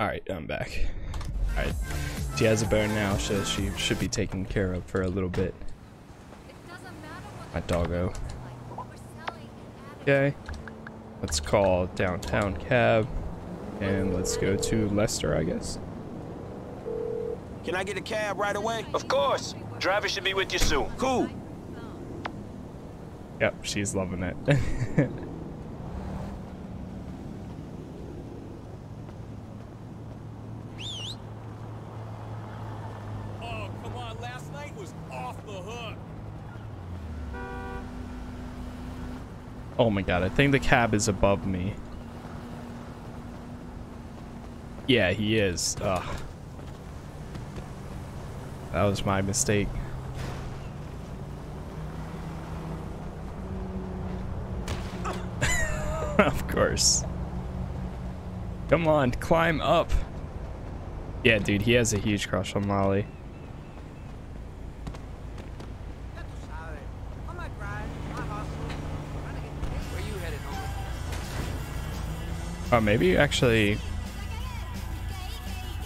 Alright, I'm back. Alright. She has a bone now, so she should be taken care of for a little bit. My doggo. Okay. Let's call downtown cab. And let's go to Leicester, I guess. Can I get a cab right away? Of course. Driver should be with you soon. Cool. Yep, she's loving it. Oh, come on. Last night was off the hook. Oh my god, I think the cab is above me. Yeah, he is. Ugh. That was my mistake. of course. Come on, climb up. Yeah, dude, he has a huge crush on Molly. Oh, maybe actually.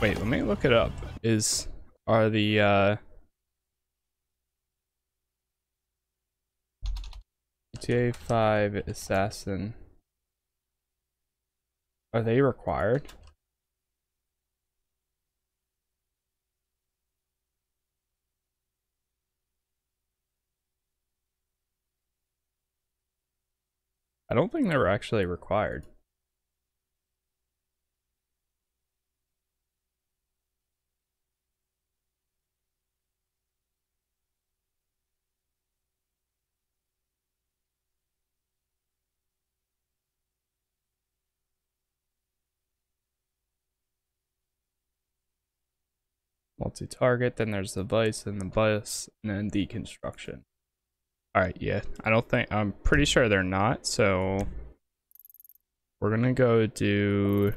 Wait, let me look it up. Is are the uh GTA 5 Assassin are they required? I don't think they were actually required. Multi-target then there's the vice and the bus and then deconstruction all right yeah i don't think i'm pretty sure they're not so we're gonna go do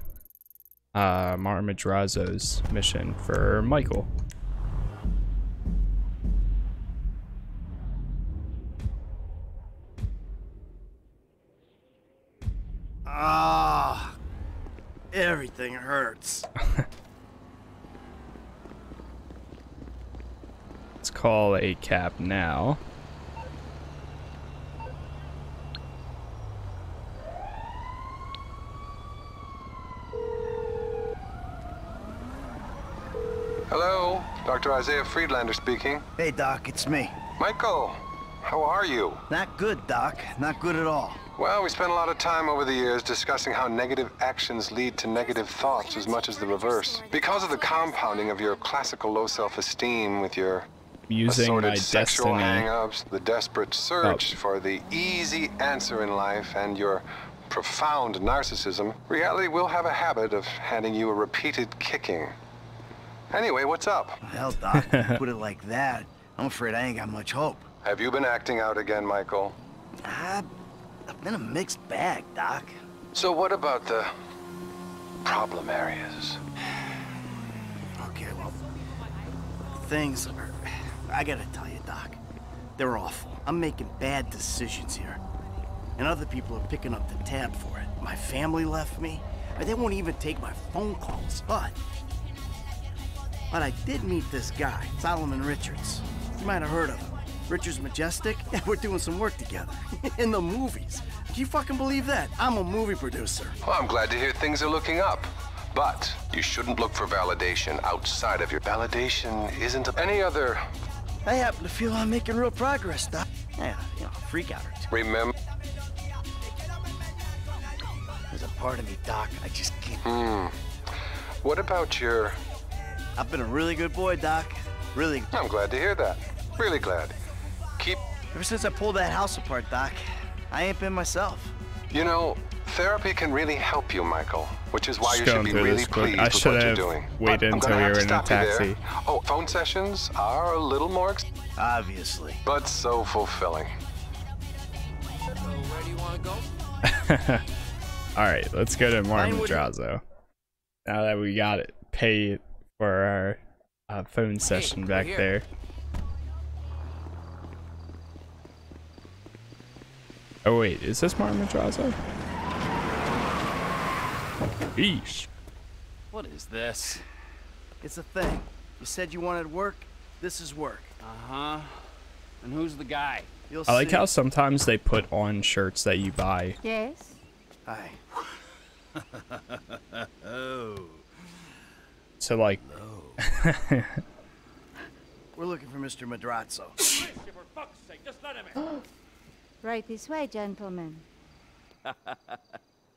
uh martin madrazo's mission for michael Ah, everything hurts. call a cab now Hello, Dr. Isaiah Friedlander speaking. Hey, Doc, it's me. Michael, how are you? Not good, Doc. Not good at all. Well, we spent a lot of time over the years discussing how negative actions lead to negative thoughts as much as the reverse. Because of the compounding of your classical low self-esteem with your using assorted my sexual destiny hang-ups, the desperate search Oh. for the easy answer in life, and your profound narcissism, reality will have a habit of handing you a repeated kicking. Anyway, what's up? Hell, Doc, put it like that. I'm afraid I ain't got much hope. Have you been acting out again, Michael? I, I've been a mixed bag, Doc. So what about the problem areas? Okay, well, things are. I gotta tell you, Doc, they're awful. I'm making bad decisions here. And other people are picking up the tab for it. My family left me. They won't even take my phone calls. But. But I did meet this guy, Solomon Richards. You might have heard of him. Richards Majestic? Yeah, we're doing some work together. In the movies. Can you fucking believe that? I'm a movie producer. Well, I'm glad to hear things are looking up. But you shouldn't look for validation outside of your validation isn't any other. I happen to feel I'm making real progress, Doc. Yeah, you know, freak out or two. Remember, There's a part of me, Doc, I just can't. Hmm. what about your. I've been a really good boy, Doc. Really. I'm glad to hear that. Really glad. Keep. Ever since I pulled that house apart, Doc, I ain't been myself. You know, therapy can really help you, Michael. Which is why Just you should be really pleased I with should what you're doing. waited But I'm until gonna we have were to in a stop you there. taxi. Oh, phone sessions are a little more, ex- Obviously. but so fulfilling. So where do you want to go? all right let's go to martin Fine, madrazo now that we got it paid for our uh, phone session we're back here. there oh wait is this martin madrazo Eesh. What is this? It's a thing. You said you wanted work. This is work. Uh-huh. And who's the guy? You'll I like how sometimes they put on shirts that you buy. Yes? Hi. Oh. So like, We're looking for Mr. Madrazo. Right this way, gentlemen.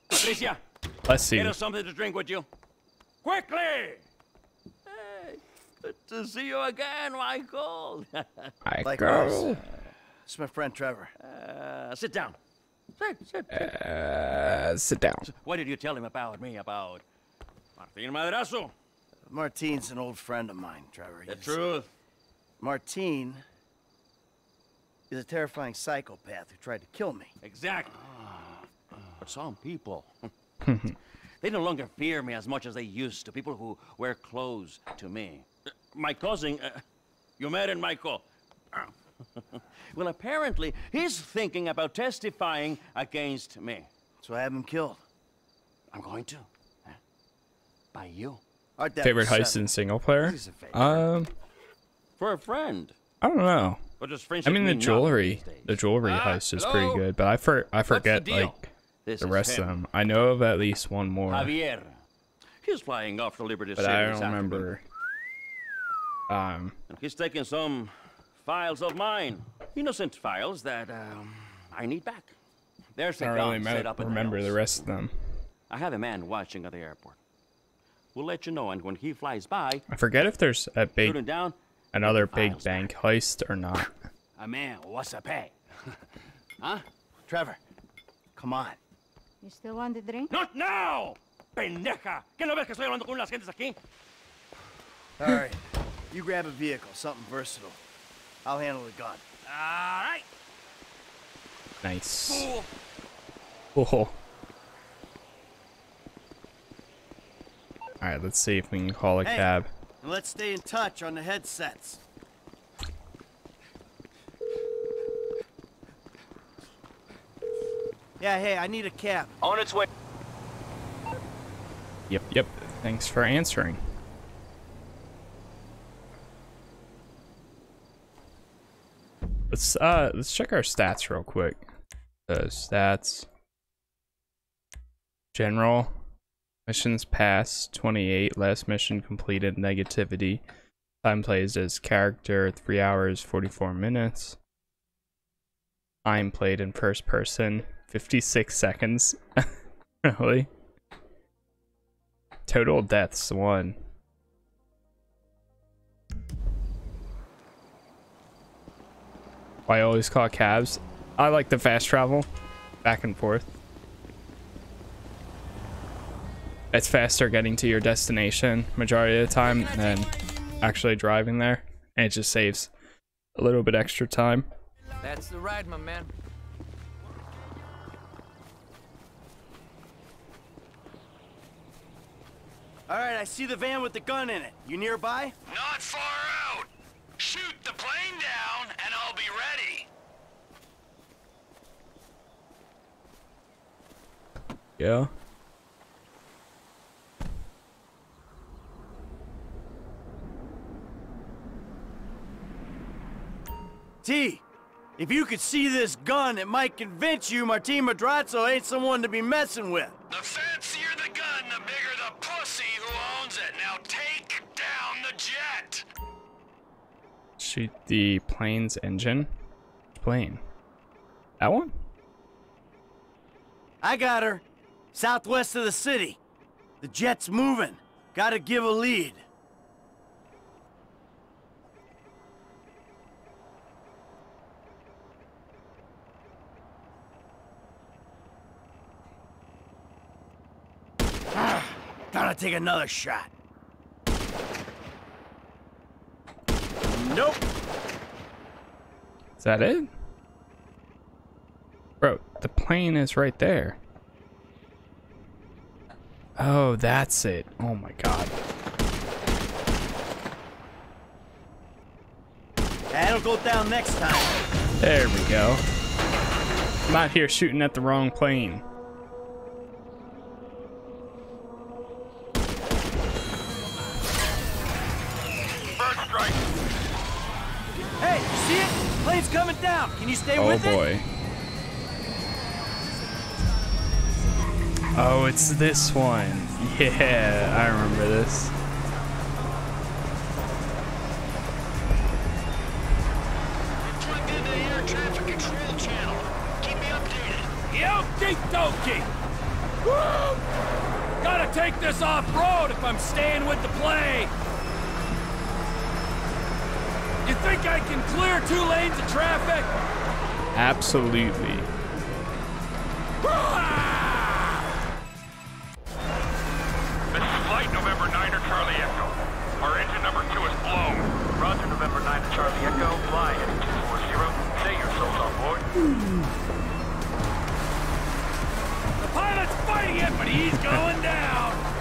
Patricia, let's see. get us something to drink with you. Quickly! Hey, good to see you again, Michael. I Likewise. go. It's my friend Trevor. Uh, sit down. sit, sit, sit. Uh, sit down. What did you tell him about me, about Martin Madrazo? Martin's an old friend of mine, Trevor. The He's- truth. Martine is a terrifying psychopath who tried to kill me. Exactly. But some people, they no longer fear me as much as they used to. People who wear clothes to me. Uh, My cousin, uh, you met him, Michael. well, apparently, he's thinking about testifying against me. So I have him killed. I'm going to. huh? By you. Our debt Favorite was heist in single player? This is a favor. Um, For a friend. I don't know. But does I mean, the jewelry, the jewelry Ah, heist is hello? pretty good, but I for I forget like This the rest him. of them. I know of at least one more, Javier. He's flying off to Liberty but City I don't remember. Um, he's taking some files of mine. Innocent files that um, I need back. There's a I don't really set up remember house. the rest of them. I have a man watching at the airport. We'll let you know, and when he flies by, I forget if there's a big down. another big bank heist or not. A man, what's a pay? Huh? Trevor, come on. You still want the drink? Not now! Pendeja! ¿Qué no ves que estoy hablando con unas gentes aquí? All right. You grab a vehicle, something versatile. I'll handle the gun. All right, Nice. fool. Oh. All right, let's see if we can call a Hey. cab. And let's stay in touch on the headsets. Yeah, hey, I need a cab. On its way. Yep, yep. Thanks for answering. Let's uh let's check our stats real quick. Uh, stats. General. Missions passed 28. Last mission completed negativity. Time plays as character 3 hours 44 minutes. Time played in first person 56 seconds. really? Total deaths one. I always call cabs? I like the fast travel, back and forth. It's faster getting to your destination majority of the time than actually driving there, and it just saves a little bit extra time. That's the ride, my man. All right, I see the van with the gun in it. You nearby? Not far out. Shoot the plane down, and I'll be ready. Yeah. T, if you could see this gun, it might convince you Martin Madrazo ain't someone to be messing with. The fancier the bigger the pussy who owns it. Now take down the jet. Shoot the plane's engine. Plane. That one? I got her. Southwest of the city. The jet's moving. Gotta give a lead. Gotta take another shot. Nope. Is that it? Bro, the plane is right there. Oh, that's it. Oh my god. That'll go down next time. There we go. I'm out here shooting at the wrong plane. Plane's coming down. Can you stay Oh with it? boy. Oh, it's this one. Yeah, I remember this. Okie dokie. Woo! Gotta take this off-road if I'm staying with the play. You think I can clear two lanes of traffic? Absolutely. This is Flight November 9er Charlie Echo. Our engine number two is blown. Roger, November 9er Charlie Echo. Fly heading 240. Say your souls on board. The pilot's fighting it, but he's going down.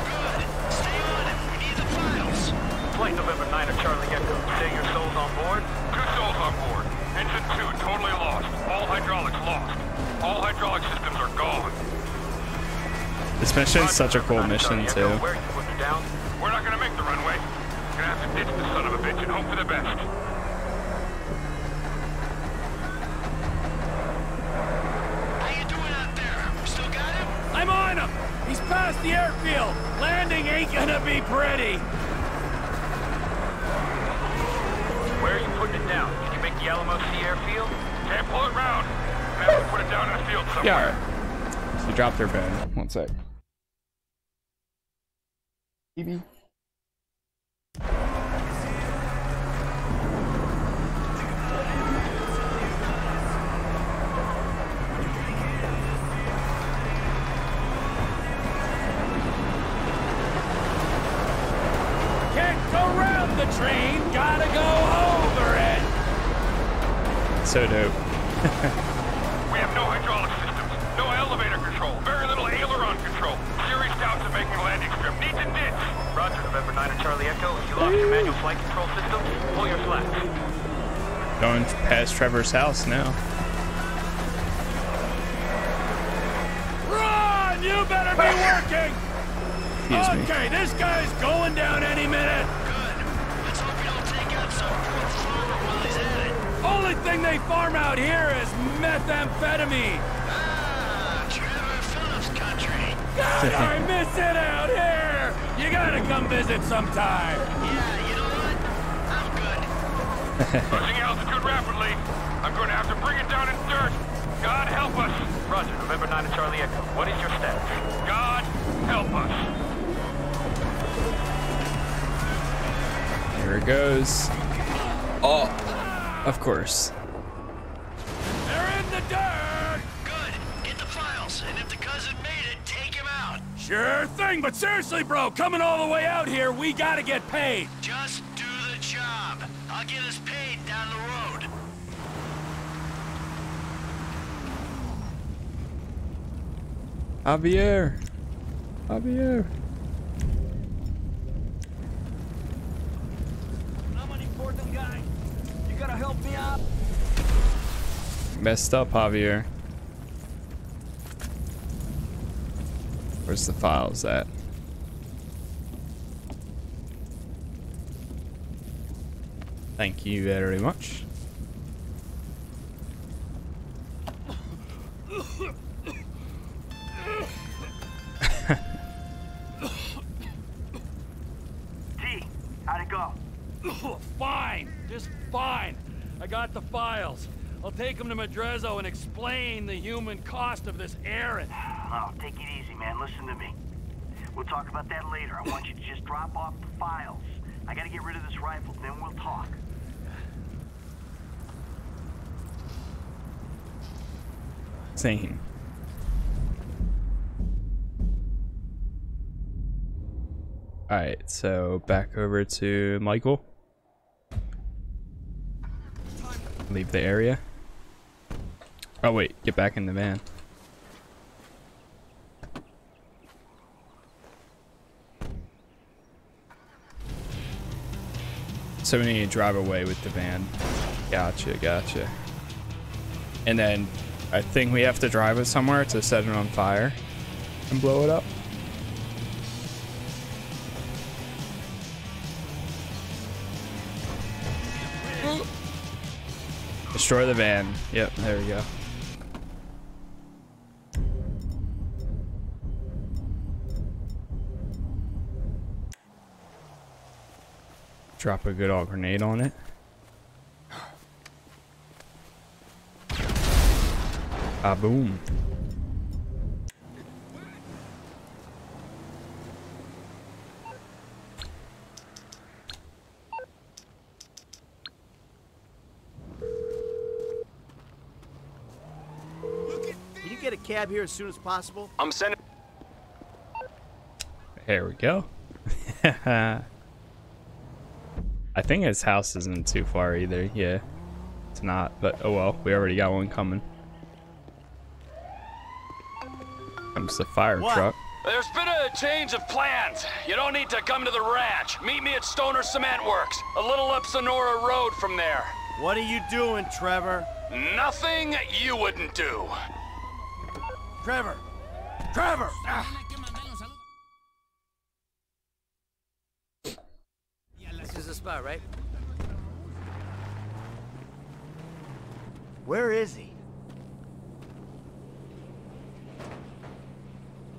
Flight November 9er Charlie Echo. Say your souls on board. Two souls on board. Engine two totally lost. All hydraulics lost. All hydraulic systems are gone. This mission is such a cool mission too. Where you put me down? We're not gonna make the runway. Gonna have to ditch the son of a bitch and hope for the best. How you doing out there? Still got him? I'm on him. He's past the airfield. Landing ain't gonna be pretty. Where are you putting it down? Can you make the Alamo Sea airfield? Can't pull it round. Gonna have to put it down in the field somewhere. Yeah, alright. She dropped her pen. One sec. Evie. Can't go round the train. So dope. We have no hydraulic systems, no elevator control, very little aileron control. Serious doubts of making a landing strip. Needs a ditch. Roger, November 9 Charlie Echo. If you lost your manual flight control system, pull your flaps. Going past Trevor's house now. Run! You better be working. Excuse me. Okay, this guy's going down any minute. Thing they farm out here is methamphetamine. Ah, Trevor Phillips country. God, I miss it out here. You gotta come visit sometime. Yeah, you know what? I'm good. Losing altitude rapidly. I'm going to have to bring it down in dirt. God help us. Roger, November 9 Charlie Echo. What is your status? God help us. Here it goes. Oh, of course. They're in the dirt. Good. Get the files, and if the cousin made it, take him out. Sure thing, but seriously, bro, coming all the way out here, we gotta get paid. Just do the job. I'll get us paid down the road. Javier. Javier. I'm an important guy. Gotta help me out. Messed up, Javier. Where's the files at? Thank you very much. Got the files. I'll take them to Madrazo and explain the human cost of this errand. No, take it easy, man. Listen to me. We'll talk about that later. I want you to just drop off the files. I gotta get rid of this rifle, then we'll talk. Same. Alright, so back over to Michael. Leave the area. Oh wait, get back in the van. So we need to drive away with the van. Gotcha, gotcha. And then I think we have to drive it somewhere to set it on fire and blow it up. Destroy the van. Yep, there we go. Drop a good old grenade on it. Ah, boom. Can you get a cab here as soon as possible? I'm sending. There we go. I think his house isn't too far either. Yeah, it's not. But oh well, we already got one coming. Comes the fire What? truck. There's been a change of plans. You don't need to come to the ranch. Meet me at Stoner Cement Works, a little up Senora Road from there. What are you doing, Trevor? Nothing you wouldn't do. Trevor! Trevor! Ah. This is the spot, right? Where is he?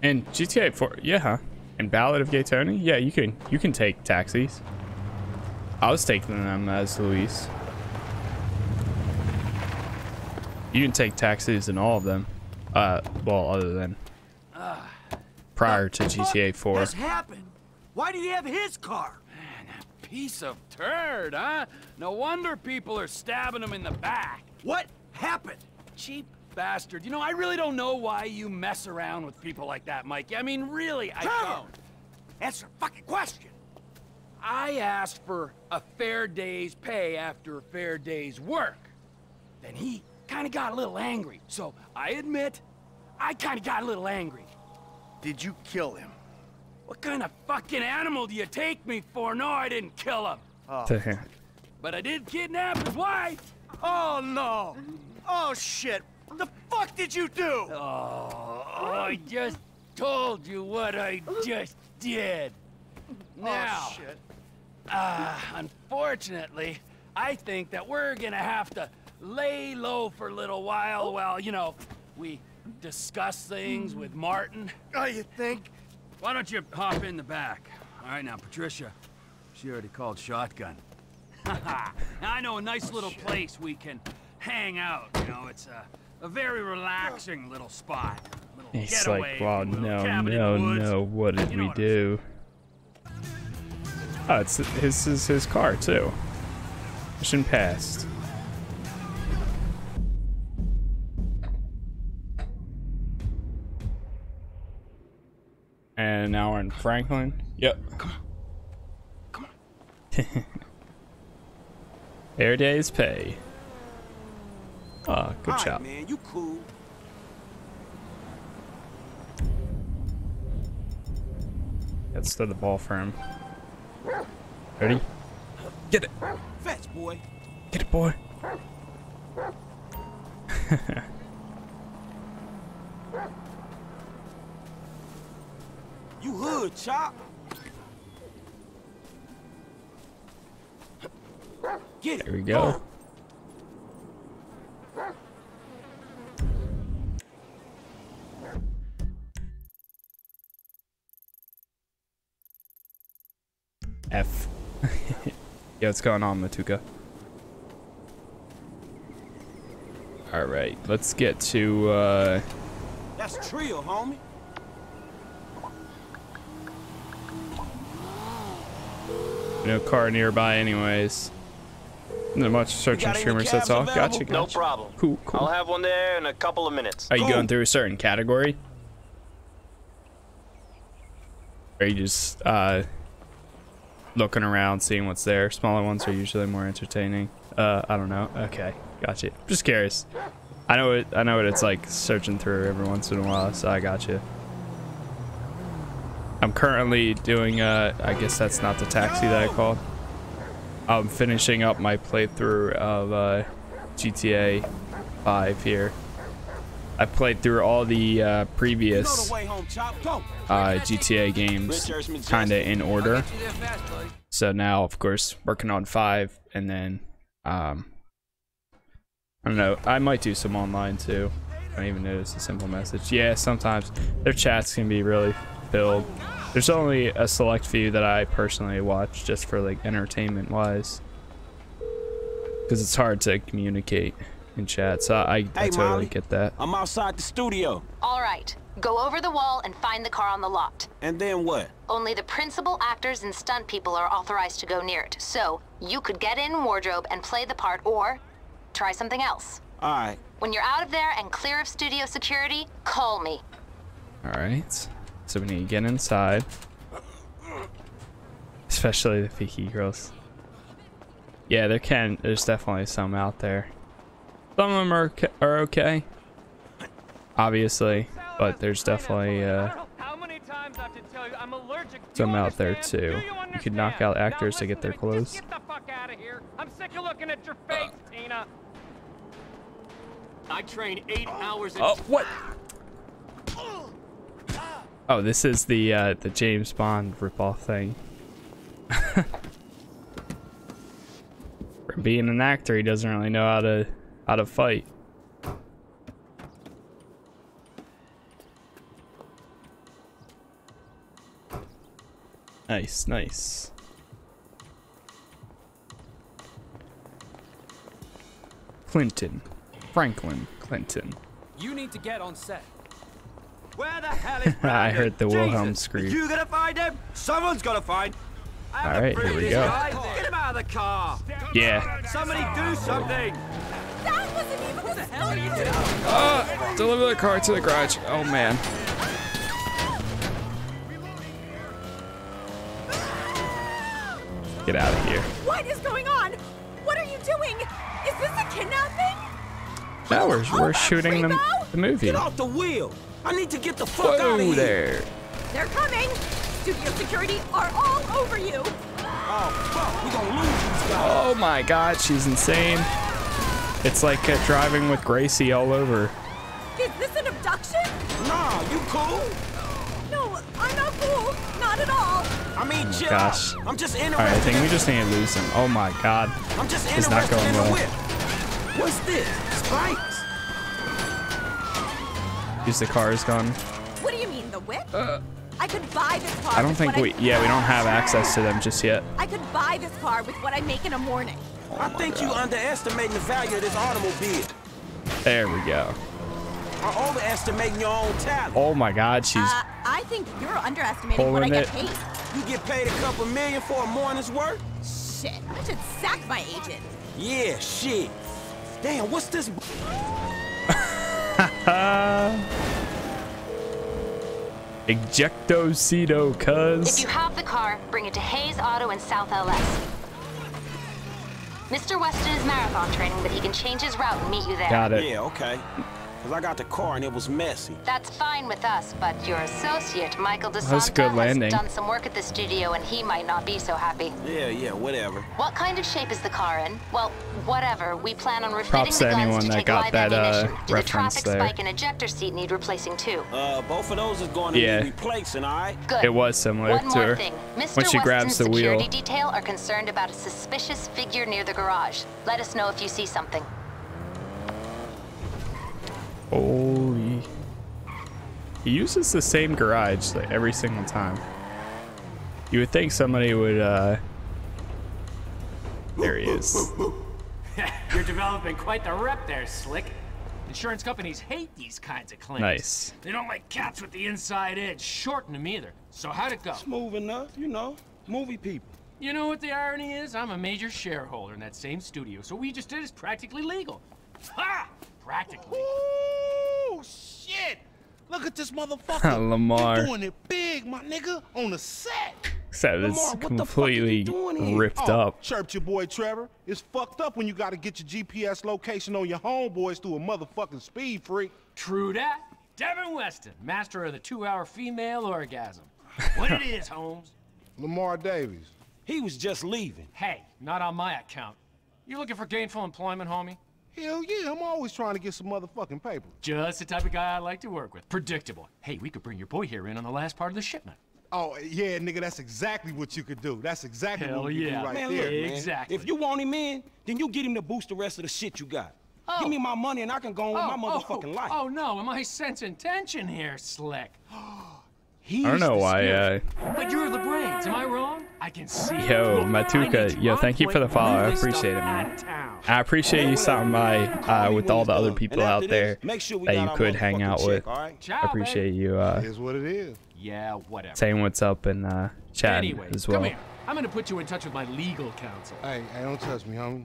And GTA 4, yeah, huh? And Ballad of Gay Tony, yeah, you can you can take taxis. I was taking them um, as Luis. You can take taxis in all of them. Uh, well, other than prior to GTA 4. What's happened? Why do you have his car? Man, a piece of turd, huh? No wonder people are stabbing him in the back. What happened? Cheap bastard. You know, I really don't know why you mess around with people like that, Mike. I mean, really, I Trevor! don't. Answer a fucking question. I asked for a fair day's pay after a fair day's work. Then he kind of got a little angry. So I admit, I kind of got a little angry. Did you kill him? What kind of fucking animal do you take me for? No, I didn't kill him. But I did kidnap his wife. Oh no! Oh shit! What the fuck did you do? Oh, I just told you what I just did. Now, Oh shit. uh, unfortunately, I think that we're gonna have to lay low for a little while oh. while, you know, we discuss things with Martin. Oh, you think? Why don't you hop in the back? All right, now, Patricia. She already called shotgun. now, I know a nice oh, little place we can hang out. You know, it's a, a very relaxing little spot. Little He's getaway, like, well, if you will, no, no, no. What did You know we what do? Oh, it's his is his car too. Mission passed. And now we're in Franklin. Yep. Come on. Come on. Fair day's pay. Ah, good All right, job. man, you cool. Let's throw the ball for him. Ready? Get it. Fetch, boy. Get it, boy. You hood, chop. Get it. There we go. F. yeah, what's going on, Matuka? Alright, let's get to, uh... That's Trio, homie. No car nearby anyways. Not much search and streamers, that's all. available? Gotcha, No problem. Cool, cool. I'll have one there in a couple of minutes. Are you Cool. going through a certain category? Or are you just uh, looking around, seeing what's there? Smaller ones are usually more entertaining. Uh, I don't know. Okay, gotcha. Just curious. I know it. I know what it's like searching through every once in a while, so I got you. I'm currently doing. Uh, I guess that's not the taxi that I called. I'm finishing up my playthrough of uh, GTA 5 here. I played through all the uh, previous the way home, chop. Go. uh, GTA games kind of in order. So now, of course, working on 5 and then um, I don't know. I might do some online too. I don't even notice a simple message. Yeah, sometimes their chats can be really filled. There's only a select few that I personally watch just for like entertainment wise. Because it's hard to communicate in chat. So I, I Hey, totally Molly. get that. I'm outside the studio. All right. Go over the wall and find the car on the lot. And then what? Only the principal actors and stunt people are authorized to go near it. So, you could get in wardrobe and play the part or try something else. All right. When you're out of there and clear of studio security, call me. Alright. So we need to get inside. Especially the Fiki girls. Yeah, there can. There's definitely some out there. Some of them are, okay- are okay. Obviously. But there's definitely uh, How many times I have to tell you I'm allergic? Do some out there too. You could knock out actors to get their listen to me. clothes. Get the fuck out of here. I'm sick of looking at your face, Tina. I train eight hours a Oh, what? Oh, this is the uh, the James Bond ripoff thing. Being an actor, he doesn't really know how to how to fight. Nice, nice. Clinton, Franklin Clinton. You need to get on set. Where the hell is I heard the Wilhelm Jesus, scream. You gonna find him? Someone's gotta find. I have All to right, prove here we go. guy. Get him out of the car. Yeah. Somebody do something. That wasn't even What the hell you doing? Uh, deliver the car to the garage. Oh man. Get out of here. What is going on? What are you doing? Is this a kidnapping? Now we're, we're shooting the, the movie. Get off the wheel. I need to get the fuck out of Whoa here. there. They're coming. Studio security are all over you. Oh, fuck. We gonna lose these guys. Oh my god, she's insane. It's like uh, driving with Gracie all over. Is this an abduction? Nah, you cool? No, I'm not cool. Not at all. I mean, Oh gosh. out. I'm just interested. Alright, I think we just need to lose him. Oh my god. I'm just It's not going in well. whip. What's this? Spikes? Use the car's gone. What do you mean, the whip? I could buy this car. Uh, I don't think what we, yeah, we don't have access to them just yet. I could buy this car with what I make in a morning. I think you underestimating the value of this automobile. There we go. Or overestimating your own talent. Oh my god, she's Uh, I think you're underestimating what I Pulling get it. paid. You get paid a couple million for a morning's work? Shit, I should sack my agent. Yeah, shit. Damn, what's this? B- Ejectocito, If you have the car, bring it to Hayes Auto in South LS. Mr. Weston is marathon training, but he can change his route and meet you there. Got it. Yeah, okay. Cause I got the car and it was messy. That's fine with us, but your associate, Michael That was a DeSanta, has done some work at the studio and he might not be so happy. Yeah, yeah, whatever. What kind of shape is the car in? Well, whatever. We plan on refitting Props the to guns anyone to that take got live that, uh, ammunition. Do the reference traffic there. spike and ejector seat need replacing too? Uh, both of those is going to Yeah. be replacing, all right? Good. It was similar One to more her. thing. Mr. When she Weston's grabs the security wheel. detail are concerned about a suspicious figure near the garage. Let us know if you see something. Holy. He uses the same garage like every single time. You would think somebody would, uh. There he is. You're developing quite the rep there, Slick. Insurance companies hate these kinds of claims. Nice. They don't like cats with the inside edge. Shorten them either. So how'd it go? Smooth enough, you know. Movie people. You know what the irony is? I'm a major shareholder in that same studio, so what we just did is practically legal. Ha! Practically. Ooh, shit! Look at this motherfucker. Lamar. You doing it big, my nigga, on the set. Except it's Lamar, what the fuck are you completely doing here? ripped oh, up. Chirped your boy Trevor. It's fucked up when you gotta get your GPS location on your homeboys through a motherfucking speed freak. True that. Devin Weston, master of the two-hour female orgasm. What it is, Holmes? Lamar Davis. He was just leaving. Hey, not on my account. You looking for gainful employment, homie? Hell yeah, I'm always trying to get some motherfucking paper. Just the type of guy I like to work with. Predictable. Hey, we could bring your boy here in on the last part of the shipment. Oh, yeah, nigga, that's exactly what you could do. That's exactly Hell what you yeah. do right Man, there. look, man. Exactly. If you want him in, then you get him to boost the rest of the shit you got. Give oh. me my money and I can go on with my oh, oh, motherfucking oh, life. Oh no, am I sensing tension here, Slick? I don't know why. Uh, But you're the brains, am I wrong? I can see. it. yo, Look, I need Matuka, yo, thank you for the plate follow. I appreciate it, man. I appreciate you stopping by uh, with all the other people out there make sure we that you could hang out with. I appreciate you uh, Is what it is. Yeah, whatever. saying what's up and uh, chatting Anyway, as well. come here. I'm gonna put you in touch with my legal counsel. Hey, hey, don't touch me, homie.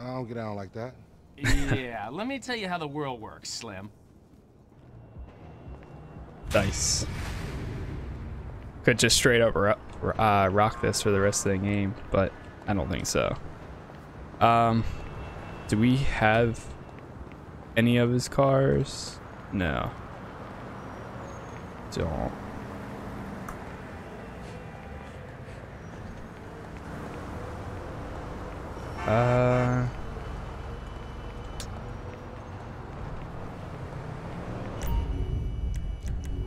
I don't get down like that. yeah, let me tell you how the world works, Slim. Nice. Could just straight up ro- uh, rock this for the rest of the game, but I don't think so. Um, do we have any of his cars? No. Don't. Uh.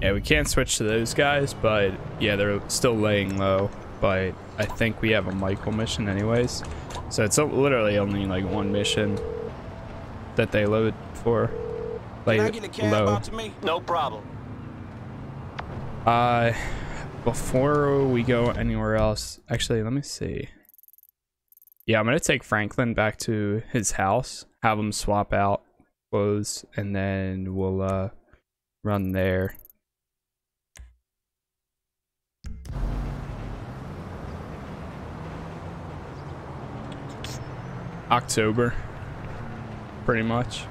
Yeah, we can't switch to those guys, but yeah, they're still laying low. But I think we have a Michael mission anyways. So it's literally only like one mission that they load for. Like Can I get a cab low. out to me? No problem. Uh, before we go anywhere else, actually, let me see. Yeah, I'm gonna take Franklin back to his house, have him swap out clothes, and then we'll uh run there. October, pretty much.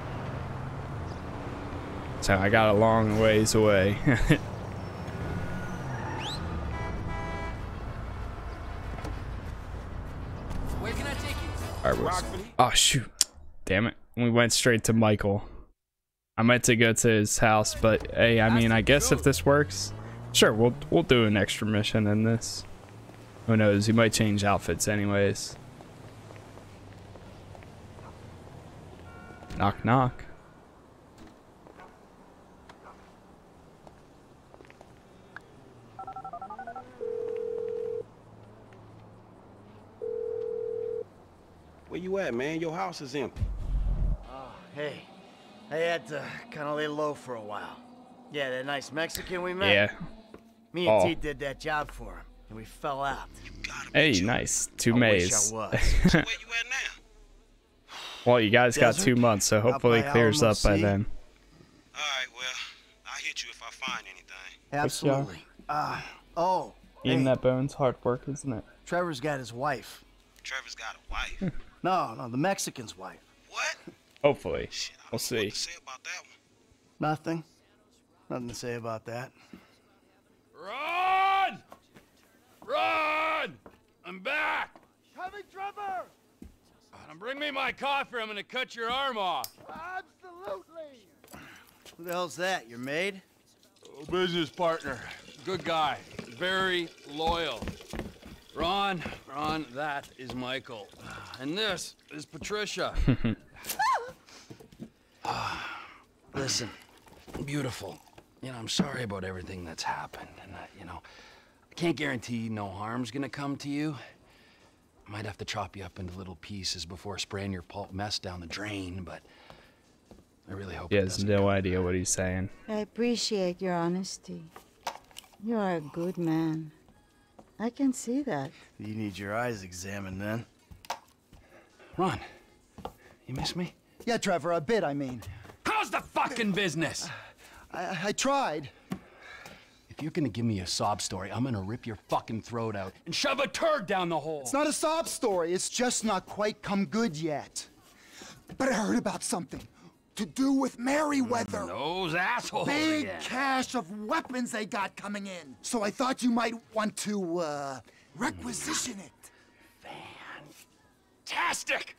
So I got a long ways away. Where can I take you? What's- oh shoot. Damn it. We went straight to Michael. I meant to go to his house, but hey, I mean, I guess if this works, sure, we'll we'll do an extra mission in this. Who knows? He might change outfits anyways. Knock knock. Where you at, man? Your house is empty. Oh, hey. I had to kind of lay low for a while. Yeah, that nice Mexican we met. Yeah. Me and Oh. T did that job for him, and we fell out. Hey, nice. Two I wish Mays. I was. well, you guys got two months, so hopefully it clears up by Sea? then. Absolutely. Uh, oh, Eating hey, that bone's hard work, isn't it? Trevor's got his wife. Trevor's got a wife. No, no, the Mexican's wife. What? Hopefully. We'll see. Nothing. Nothing to say about that. Run! Run! I'm back! Coming, Trevor! Now bring me my coffee. I'm gonna cut your arm off. Absolutely! Who the hell's that? Your maid? Business partner. Good guy. Very loyal. Ron, Ron, that is Michael. And this is Patricia. Ah, Listen, beautiful. You know, I'm sorry about everything that's happened. And, uh, you know, I can't guarantee no harm's gonna come to you. I might have to chop you up into little pieces before spraying your pulp mess down the drain, but I really hope He has doesn't. no idea what he's saying. I appreciate your honesty. You are a good man. I can see that. You need your eyes examined then. Ron, you miss me? Yeah, Trevor, a bit, I mean. How's the fucking business? I, I tried. If you're gonna give me a sob story, I'm gonna rip your fucking throat out and shove a turd down the hole. It's not a sob story. It's just not quite come good yet. But I heard about something to do with Merryweather. Those assholes Big again. cache of weapons they got coming in. So I thought you might want to, uh, requisition it. Fantastic!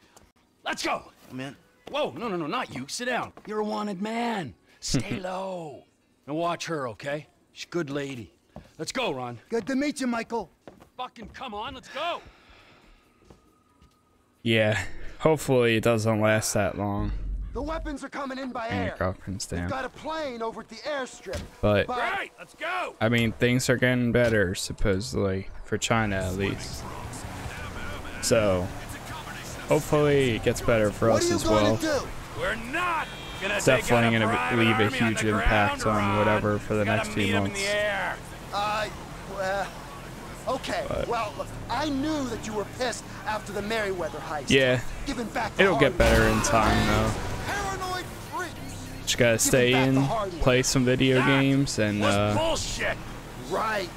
Let's go! I'm in. Whoa, no, no, no, not you. Sit down. You're a wanted man. Stay low. And watch her, okay? She's a good lady. Let's go, Ron. Good to meet you, Michael. Fucking come on, let's go. Yeah, hopefully it doesn't last that long. The weapons are coming in by And your air. girlfriend's They've down. got a plane over at the airstrip. But Right, let's go. I mean, things are getting better supposedly for China at least. So hopefully it gets better for what us are you as gonna well. do? We're not gonna It's definitely going to leave a huge impact ground, on whatever for the next few few 'em in months. the air. Uh, well, okay. But- Well, I knew that you were pissed after the Merryweather heist. Yeah. Giving back It'll get better in time though. Paranoid. Just gotta stay in, play some video games, and uh, Bullshit. Right.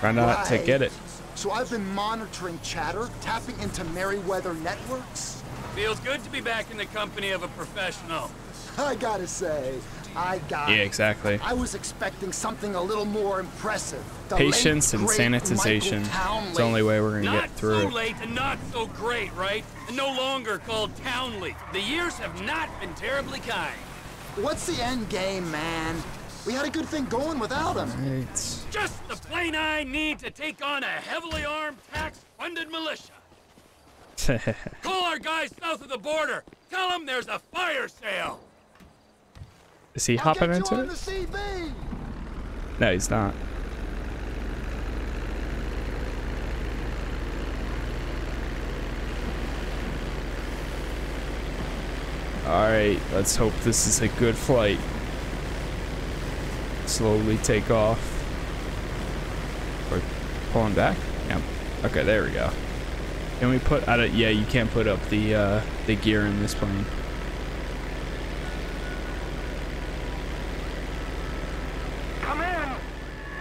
try not to get it. So I've been monitoring chatter, tapping into Merryweather networks. Feels good to be back in the company of a professional. I gotta say, I got Yeah, it. exactly. I was expecting something a little more impressive. The Patience late, and sanitization. It's the only way we're gonna Not get through so it. late and not so great, right? And no longer called Townley. The years have not been terribly kind. What's the end game, man? We had a good thing going without him. It's Just the plane I need to take on a heavily armed, tax-funded militia. Call our guys south of the border. Tell them there's a fire sale. Is he I'll hopping into it? No, he's not. Alright, let's hope this is a good flight. Slowly take off. Or pulling back? Yep. Okay, there we go. Can we put out it? Yeah, you can't put up the uh, the gear in this plane. Come in.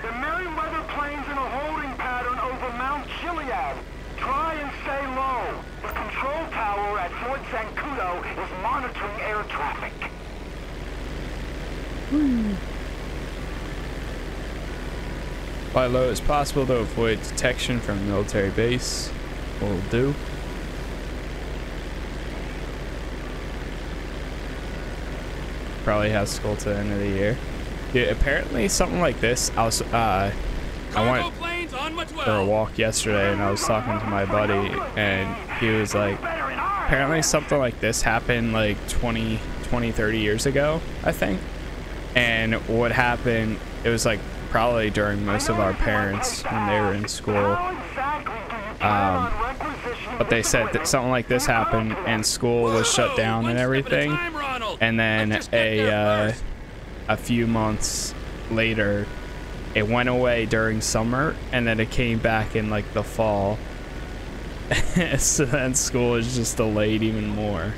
The Merryweather plane's in a holding pattern over Mount Chiliad. Try and stay low. The control tower at Fort Zancudo is monitoring air traffic. Fly low as possible to avoid detection from a military base. Will do. Probably has go to the end of the year. Yeah, apparently something like this. I was uh, I went Planes on much for a walk yesterday and I was talking to my buddy and he was like, apparently something like this happened like 20, 20, 30 years ago, I think. And what happened, it was like probably during most of our parents when they were in school. Um, but they said that something like this happened and school was shut down and everything. And then a uh, a few months later, it went away during summer and then it came back in like the fall. so then school is just delayed even more.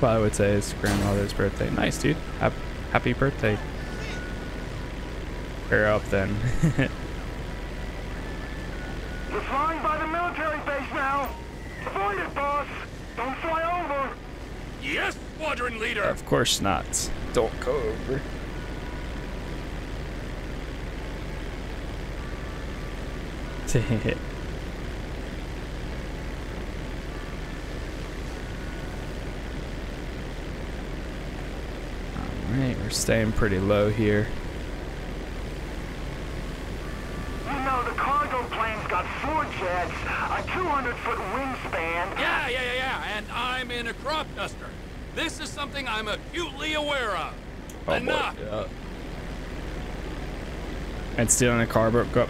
Well, I would say it's grandmother's birthday. Nice, dude. Hap- Happy birthday. Pair up then. You're flying by the military base now. Avoid it, boss. Don't fly over. Yes, squadron leader. of course not. Don't go over. Alright, we're staying pretty low here. You know the cargo plane's got four jets, a 200-foot wingspan. Yeah, yeah, yeah, yeah. And I'm in a crop duster. This is something I'm acutely aware of. Oh, boy, Enough. yeah. And stealing a car broke up.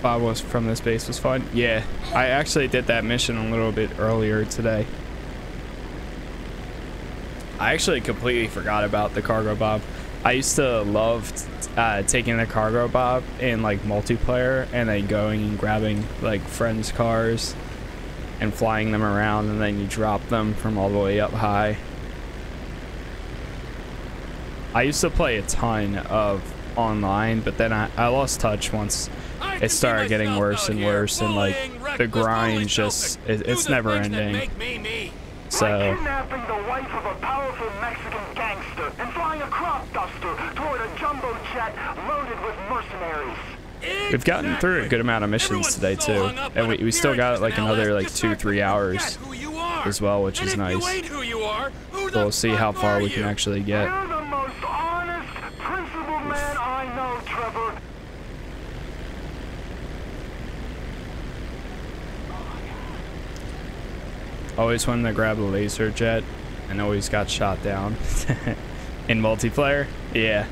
Bob was from this base was fun. Yeah, I actually did that mission a little bit earlier today. I actually completely forgot about the Cargobob. I used to love uh, taking the Cargobob in like multiplayer and then going and grabbing like friends' cars and flying them around and then you drop them from all the way up high. I used to play a ton of online, but then I, I lost touch once it started getting worse and worse, and like the grind just it, it's never ending. So Kidnapping the wife of a powerful Mexican gangster and flying a crop duster toward a jumbo jet loaded with mercenaries. we've gotten through a good amount of missions today too, and we, we still got like another like two three hours as well, which is nice. We'll see how far we can actually get. You're the most honest, principled man I know, Trevor. Always wanted to grab a laser jet and always got shot down. In multiplayer? Yeah.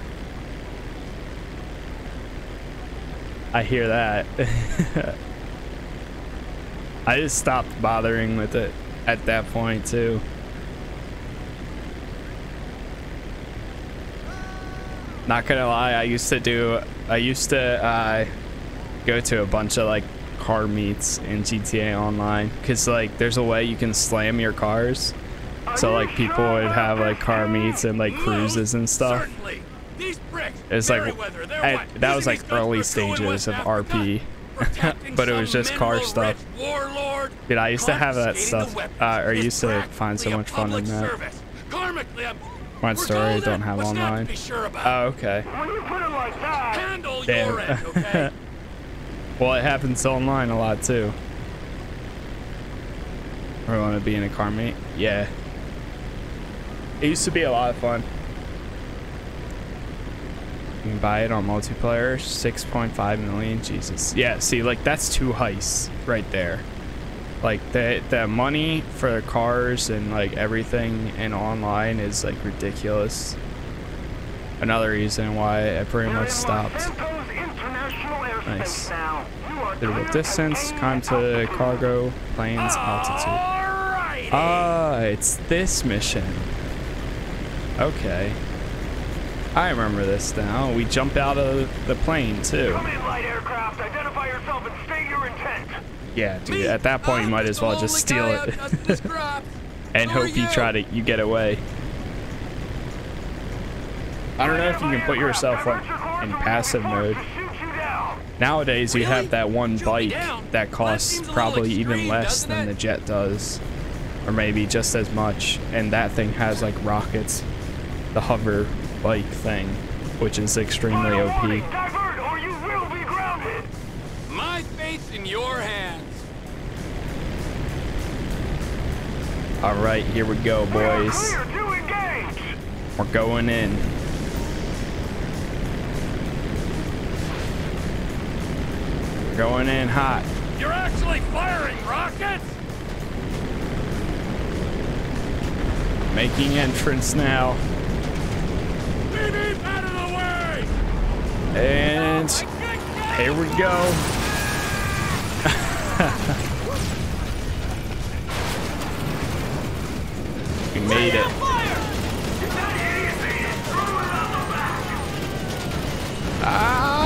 I hear that. I just stopped bothering with it at that point too. Not gonna lie, I used to do, I used to uh, go to a bunch of like car meets in GTA Online because like there's a way you can slam your cars. So like people would have like car meets and like cruises and stuff. It's like I, that was like early stages of RP, but it was just car stuff. Dude, I used to have that stuff, uh, or used to find so much fun in that. My story I don't have online. Oh, okay. Damn. well, it happens online a lot too. Or want to be in a car meet? Yeah. It used to be a lot of fun. You can buy it on multiplayer, 6.5 million, Jesus. Yeah, see, like, that's two heists right there. Like, the, the money for the cars and, like, everything and online is, like, ridiculous. Another reason why I pretty much stopped. Nice. Suitable distance, climb to cargo, planes, altitude. Ah, it's this mission. Okay. I remember this now. We jump out of the plane too. Come in, light aircraft. Identify yourself and state your intent. Yeah, dude. At that point, you might as well just steal it and hope you try to you get away. I don't know if you can put yourself like in passive mode. Nowadays, you have that one bike that costs probably even less than the jet does, or maybe just as much, and that thing has like rockets. The hover bike thing, which is extremely OP. My fate's in your hands. All right, here we go, boys. We're going in. Going in hot. You're actually firing rockets? Making entrance now. Beep, beep, out of the way! And here we go. we made it. Ah!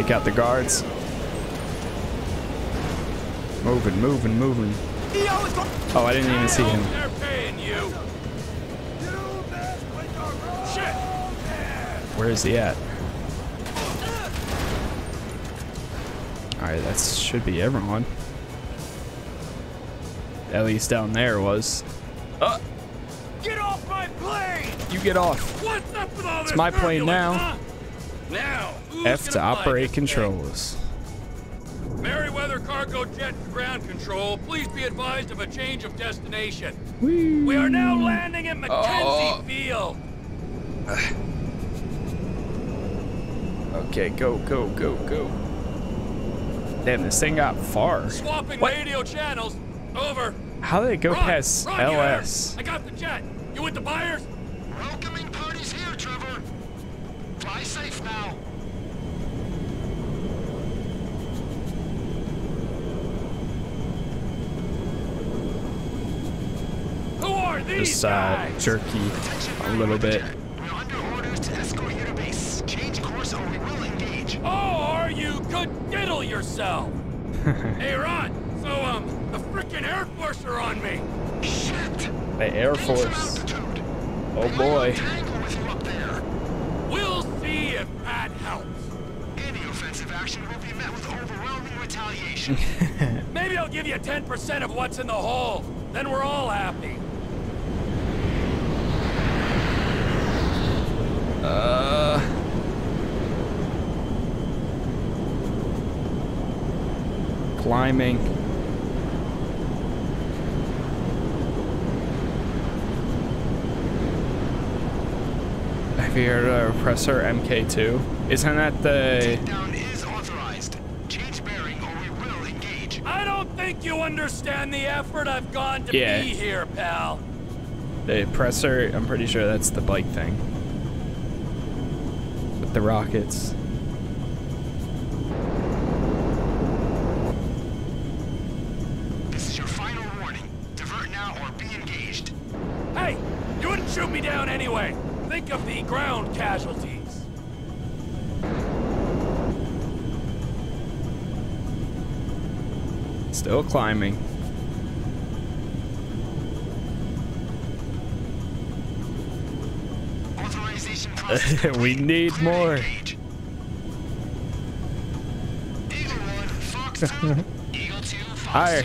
Take out the guards. Moving, moving, moving. Oh, I didn't even see him. They're paying you. Where is he at? Alright, that should be everyone. At least down there was. Uh, Get off my plane! you get off. What's up with all It's my plane now. Huh? Now, F to operate this controls. Merryweather Cargo Jet to ground control. Please be advised of a change of destination. We are now landing at Mackenzie Oh. Field. Okay, go, go, go, go. Damn, this thing got far. Swapping What? radio channels. Over. How did it go Ron, past Ron, you there? LS? I got the jet. You with the buyers? Are these uh, jerky a little bit. We're under orders to escort you to base. Change course or we will engage. Oh, are you? Good diddle yourself. hey, Ron. So, um, the frickin' Air Force are on me. Shit. The Air Force. Oh boy. Tangle with you up there. We'll see if that helps. Any offensive action will be met with overwhelming retaliation. Maybe I'll give you 10% of what's in the hole. Then we're all happy. Uh. Climbing. Have you heard of Oppressor MK2? Isn't that the... Down is authorized. Change bearing or we will engage. I don't think you understand the effort I've gone to Yeah. be here, pal. The Oppressor? I'm pretty sure that's the bike thing the rockets. This is your final warning. Divert now or be engaged. Hey! You wouldn't shoot me down anyway! Think of the ground casualties. Still climbing. we need more. Hi.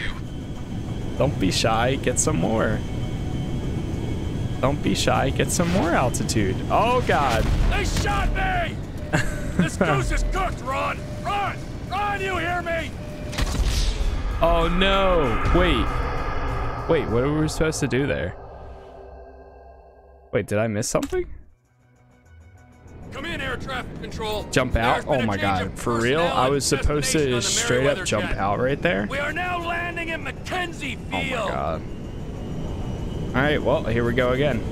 Don't be shy. Get some more. Don't be shy. Get some more altitude. Oh, God. They shot me! this goose is cooked, Ron! Ron! Ron, you hear me? Oh, no. Wait. Wait, what were we supposed to do there? Wait, did I miss something? Jump out? Oh my god. For real? I was supposed to straight up jump out right there? We are now landing in Mackenzie Oh Field. my god. Alright, well, here we go again.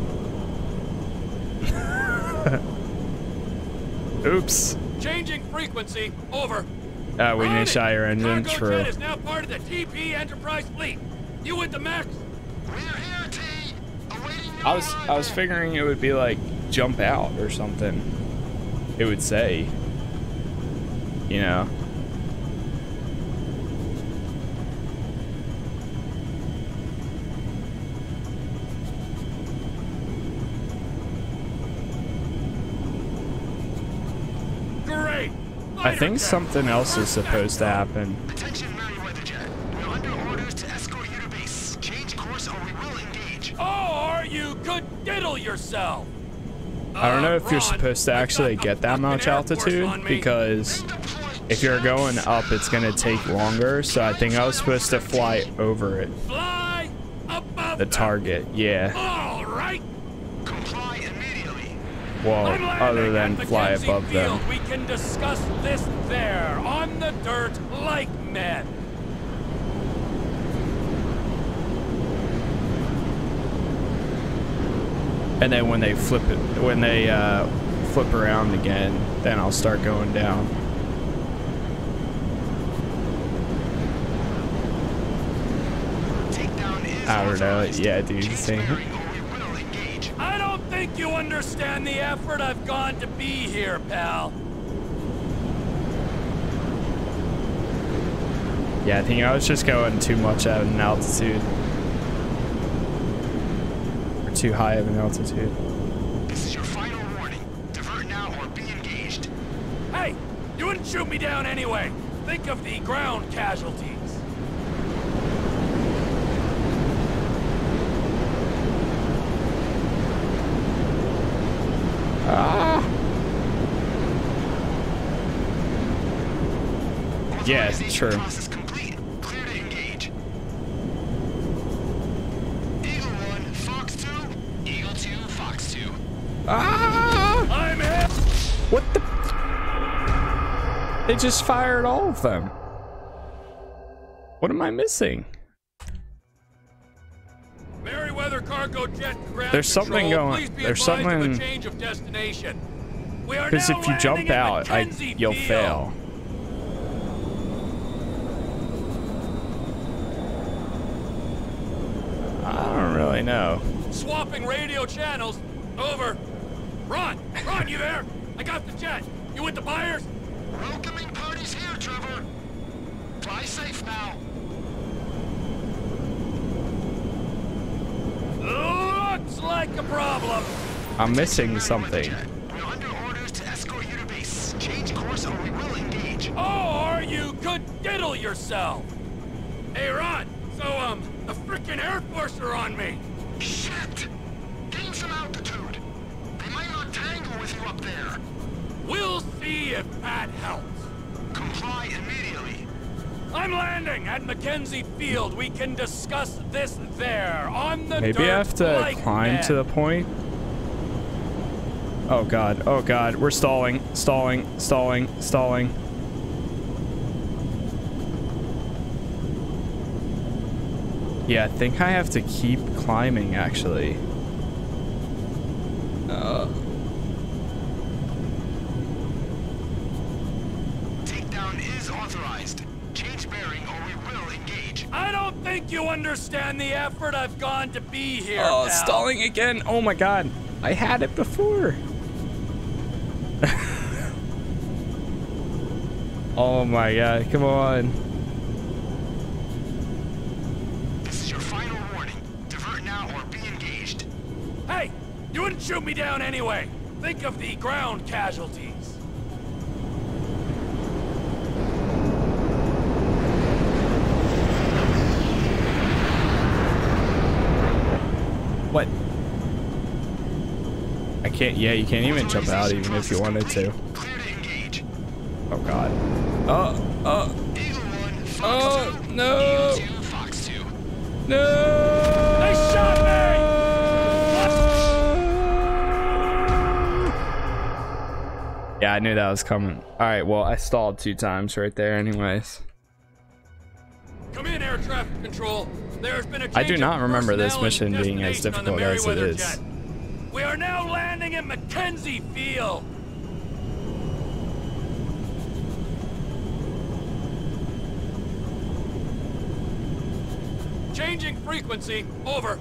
Oops. Changing frequency. Over. Uh, we Ron, need Shire engine, Cargo true. jet is now part of the TP Enterprise fleet. You with the Max? I was I was figuring it would be like jump out or something. It would say. You know. Great. I think something else is supposed to happen. Attention, Merryweather Jet. We're under orders to escort you to base. Change course or we will engage. Oh you could diddle yourself. I don't know if you're supposed to actually get that much altitude because if you're going up, it's going to take longer. So I think I was supposed to fly over it. The target, yeah. All right. Well, other than fly above them. We can discuss this there on the dirt like men. And then when they flip it, when they uh, flip around again, then I'll start going down. I don't know. Yeah, dude. Same. I don't think you understand the effort I've gone to be here, pal. Yeah, I think I was just going too much at an altitude. Or too high of an altitude. This is your final warning. Divert now or be engaged. Hey, you wouldn't shoot me down anyway. Think of the ground casualties. Ah! Yeah, true. Just fired all of them. What am I missing? Merryweather cargo jet There's something going- there's something- a change of destination. We are Because if you jump out, I you'll Field. fail. I don't really know. Swapping radio channels. Over. Ron, Ron, you there? I got the jet. You with the buyers? Welcoming parties here, Trevor. Fly safe now. Looks like a problem. I'm missing something. We're under orders to escort you to base. Change course or we will engage. Or you could diddle yourself. Hey, Ron. So, um, the frickin' Air Force are on me. Shit! Gain some altitude. They might not tangle with you up there. We'll see if that helps. Comply immediately. I'm landing at Mackenzie Field. We can discuss this there on the Maybe dirt I have to like climb men. to the point. Oh god, oh god, we're stalling, stalling, stalling, stalling. Yeah, I think I have to keep climbing actually. Understand the effort I've gone to be here. oh, pal. stalling again. Oh my god. I had it before. oh my god, come on. This is your final warning. Divert now or be engaged. Hey, you wouldn't shoot me down anyway. Think of the ground casualties. What? I can't, yeah, you can't even jump out even if you wanted to. Oh god. Oh, oh. Oh, no. No. They shot me! Yeah, I knew that was coming. Alright, well, I stalled two times right there anyways. Come in, air traffic control. There's been a I do not remember this mission being as destination on the difficult as it is. Jet. Mackenzie Field. Changing frequency. Over.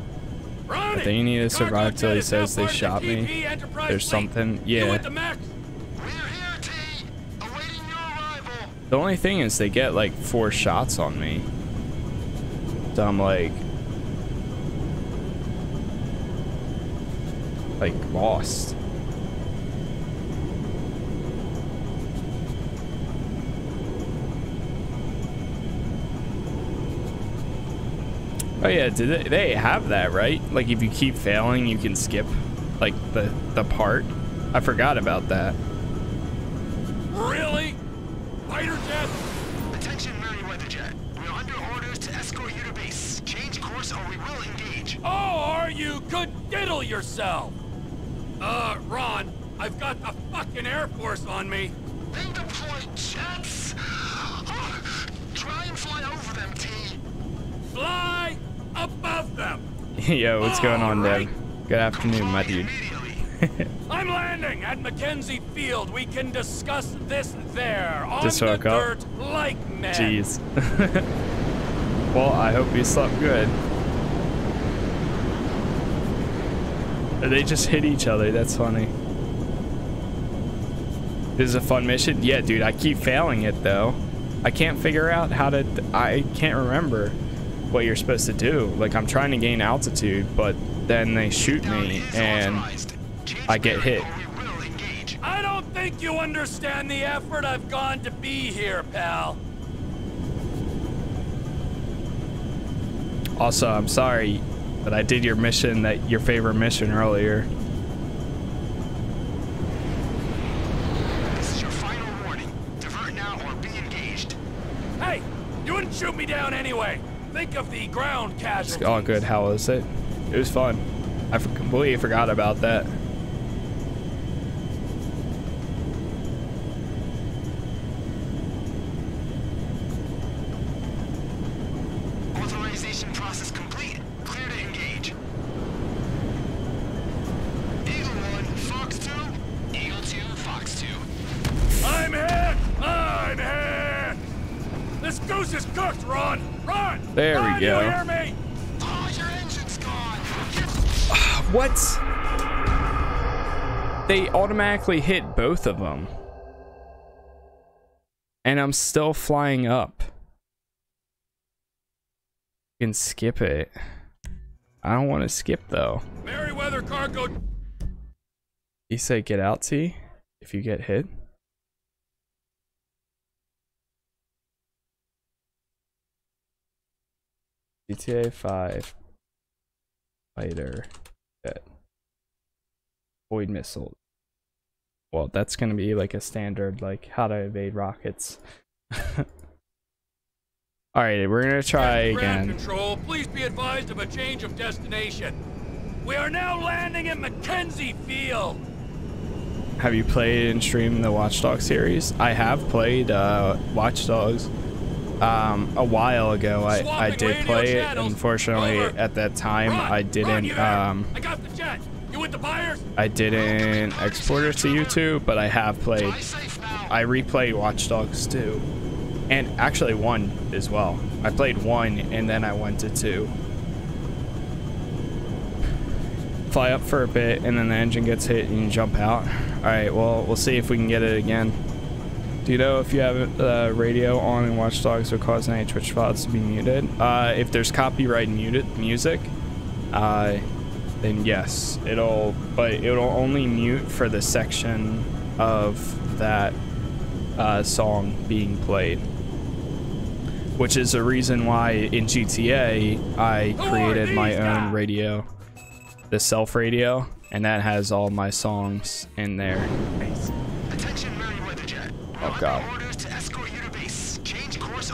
I think you need to survive till he says they shot me. There's something, yeah. with the Max? The only thing is they get like four shots on me. So I'm like like lost. Oh yeah, did they, they have that, right? Like if you keep failing, you can skip like the the part. I forgot about that. Really? Fighter jet? Attention, Merryweather Jet. We are under orders to escort you to base. Change course or we will engage. Oh, are you? Could diddle yourself. Uh, Ron, I've got the fucking Air Force on me. Above them. Yo, what's going on, Dev? Good afternoon, my dude. I'm landing at Mackenzie Field. We can discuss this there on Just the up. dirt like men. Jeez. well, I hope you slept good. They just hit each other. That's funny. This is a fun mission. Yeah, dude, I keep failing it though. I can't figure out how to. I can't remember what you're supposed to do. Like I'm trying to gain altitude, but then they shoot me and I get hit. I don't think you understand the effort I've gone to be here, pal. Also, I'm sorry that I did your mission, that your favorite mission earlier. This is your final warning. Divert now or be engaged. Hey, you wouldn't shoot me down anyway. Think of the ground casualties. all good. How was it? It was fun. I completely forgot about that. Automatically hit both of them. And I'm still flying up. You can skip it. I don't want to skip though. Merryweather cargo. You say get out T if you get hit. GTA 5 fighter jet void missile. Well, that's gonna be like a standard like how to evade rockets. All right, we're gonna try again. control, please be advised of a change of destination. We are now landing at Mackenzie Field. Have you played and streamed the Watch Dogs series? I have played uh, Watch Dogs um, a while ago. I, I did play it. Unfortunately, at that time, I didn't. Um, I got the jet. You with the buyers? I didn't export it to YouTube, but I have played. I replayed Watch Dogs 2, and actually one as well. I played one, and then I went to two. fly up for a bit, and then the engine gets hit and you jump out. All right, well, we'll see if we can get it again. Do you know if you have uh, radio on in Watch Dogs will cause any Twitch files to be muted? Uh, if there's copyright muted music, uh, then yes, it'll, but it'll only mute for the section of that uh, song being played. Which is a reason why in GTA I created my own radio, the self radio, and that has all my songs in there. Oh god. Oh,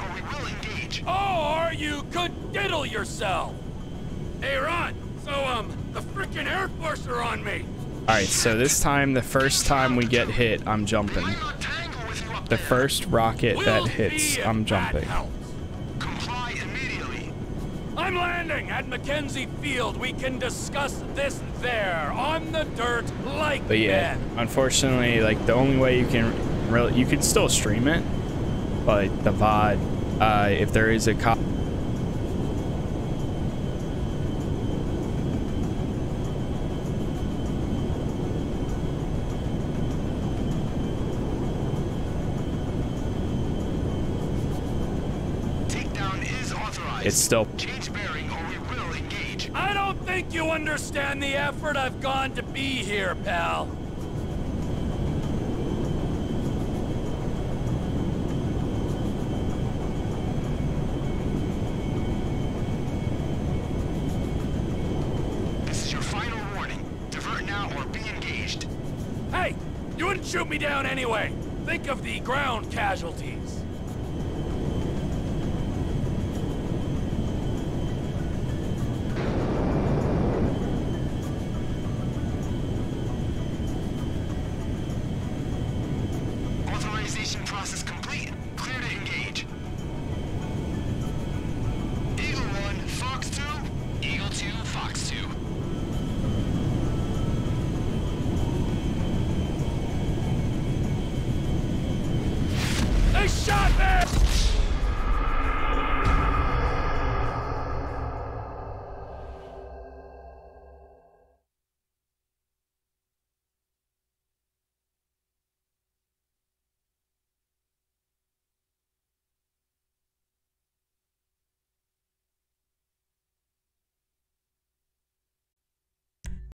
or we will engage. Oh you could diddle yourself. Hey, Ron. So, um, the frickin' Air Force are on me. Alright, so this time, the first time we get hit, I'm jumping. The first rocket that hits, I'm jumping. I'm landing at Mackenzie Field. We can discuss this there on the dirt like But yeah, men. unfortunately, like the only way you can really, you can still stream it, but the VOD, uh, if there is a cop. It's still I don't think you understand the effort I've gone to be here, pal. This is your final warning. Divert now or be engaged. Hey, you wouldn't shoot me down anyway. Think of the ground casualties.